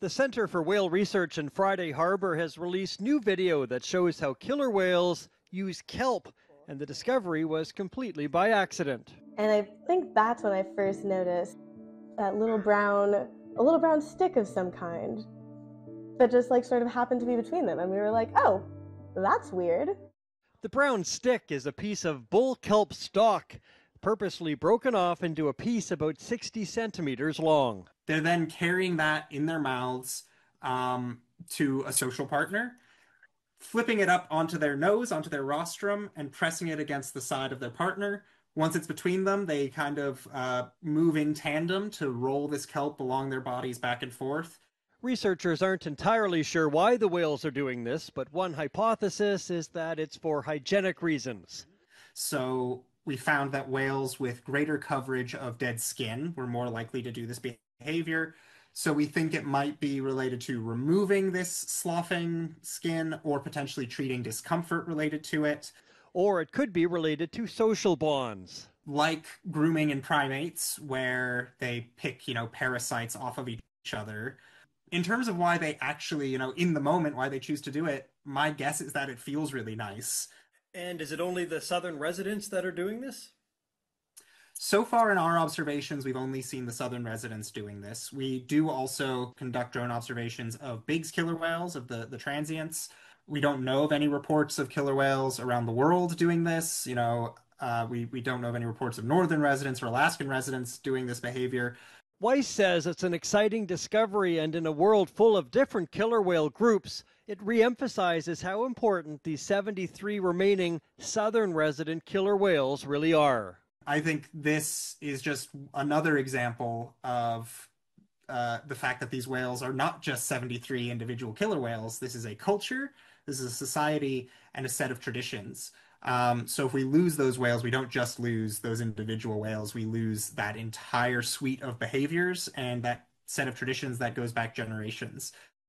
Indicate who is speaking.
Speaker 1: The Center for Whale Research in Friday Harbor has released new video that shows how killer whales use kelp, and the discovery was completely by accident.
Speaker 2: And I think that's when I first noticed that little brown, a little brown stick of some kind that just like sort of happened to be between them. And we were like, oh, that's weird.
Speaker 1: The brown stick is a piece of bull kelp stalk, purposely broken off into a piece about 60 centimeters long.
Speaker 3: They're then carrying that in their mouths um, to a social partner, flipping it up onto their nose, onto their rostrum, and pressing it against the side of their partner. Once it's between them, they kind of uh, move in tandem to roll this kelp along their bodies back and forth.
Speaker 1: Researchers aren't entirely sure why the whales are doing this, but one hypothesis is that it's for hygienic reasons.
Speaker 3: So we found that whales with greater coverage of dead skin were more likely to do this behavior. So we think it might be related to removing this sloughing skin or potentially treating discomfort related to it.
Speaker 1: Or it could be related to social bonds.
Speaker 3: Like grooming in primates, where they pick, you know, parasites off of each other. In terms of why they actually, you know, in the moment, why they choose to do it, my guess is that it feels really nice.
Speaker 1: And is it only the southern residents that are doing this?
Speaker 3: So far in our observations, we've only seen the southern residents doing this. We do also conduct drone observations of Bigg's killer whales, of the, the transients. We don't know of any reports of killer whales around the world doing this. You know, uh, we, we don't know of any reports of northern residents or Alaskan residents doing this behavior.
Speaker 1: Weiss says it's an exciting discovery, and in a world full of different killer whale groups, it reemphasizes how important the 73 remaining southern resident killer whales really are.
Speaker 3: I think this is just another example of uh, the fact that these whales are not just 73 individual killer whales. This is a culture, this is a society, and a set of traditions. Um, so if we lose those whales, we don't just lose those individual whales, we lose that entire suite of behaviors and that set of traditions that goes back generations.